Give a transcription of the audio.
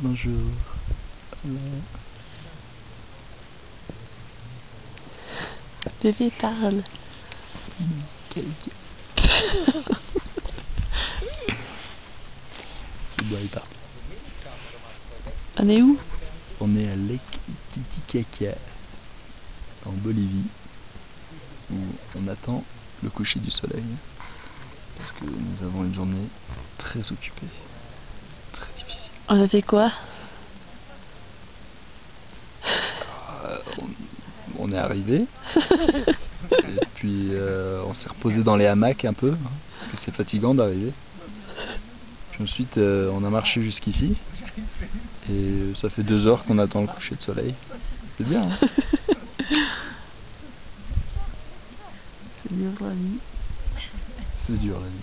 Bonjour. Bébé parle. C'est bon. On est où? On est à Lake Titicaca, en Bolivie, où on attend le coucher du soleil, parce que nous avons une journée très occupée. On a fait quoi? Euh, on, on est arrivé, et puis euh, on s'est reposé dans les hamacs un peu, hein, parce que c'est fatigant d'arriver. Puis ensuite, euh, on a marché jusqu'ici, et ça fait deux heures qu'on attend le coucher de soleil. C'est bien, hein C'est dur la vie. c'est dur la vie.